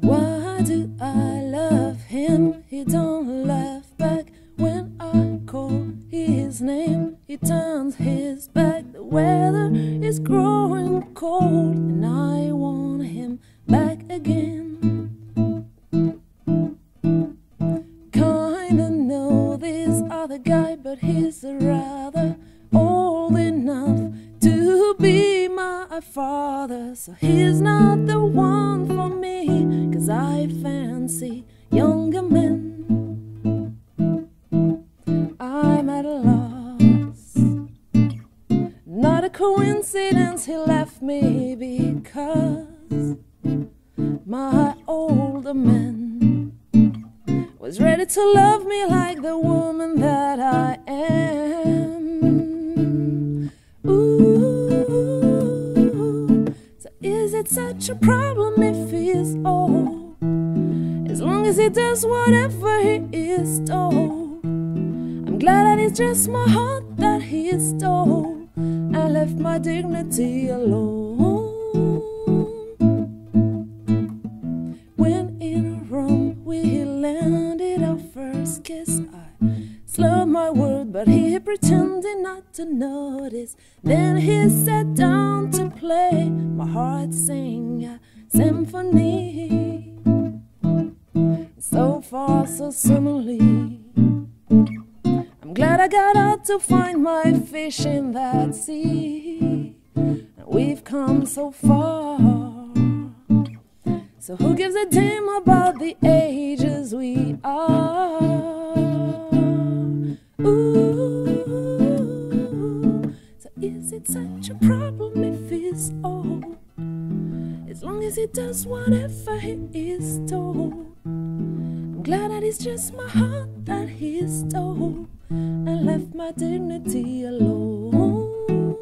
Why do I love him? He don't laugh back when I call his name. He turns his back. The weather is growing cold, and I want him back again. Enough to be my father. So he's not the one for me, cause I fancy younger men. I'm at a loss. Not a coincidence he left me because my older man was ready to love me like the woman that I am. Such a problem if he's old? As long as he does whatever he is told. I'm glad that it's just my heart that he stole. I left my dignity alone. When in Rome we landed our first kiss, I slurred my word, but he pretended not to notice. Then he sat down to play. My heart sang a symphony. So far, so similarly. I'm glad I got out to find my fish in that sea. We've come so far. So who gives a damn about the ages such a problem if he's old? As long as he does whatever he is told. I'm glad that it's just my heart that he stole and left my dignity alone.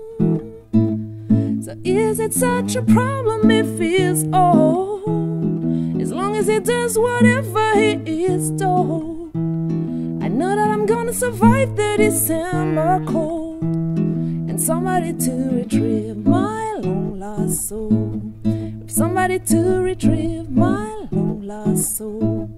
So is it such a problem if he's old? As long as he does whatever he is told. I know that I'm gonna survive the December cold. And somebody to retrieve my long lost soul. With somebody to retrieve my long lost soul.